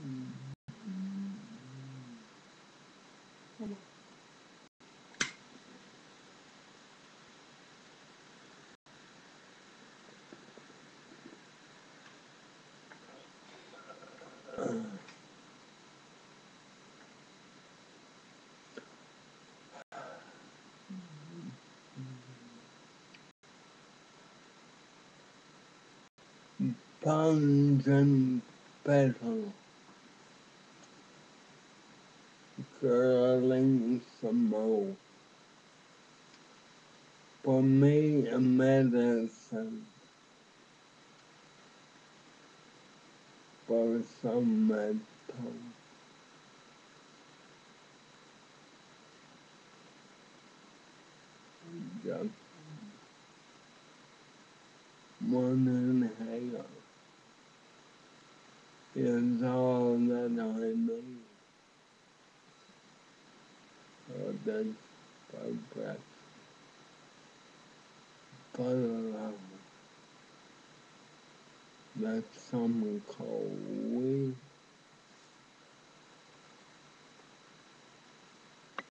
嗯。嗯，嗯。嗯。嗯。嗯。嗯。嗯，痛很，painful。Curling some more. For me, a medicine. For some mental. Just one inhale is all that I need. That's my breath. But that's some cold wind.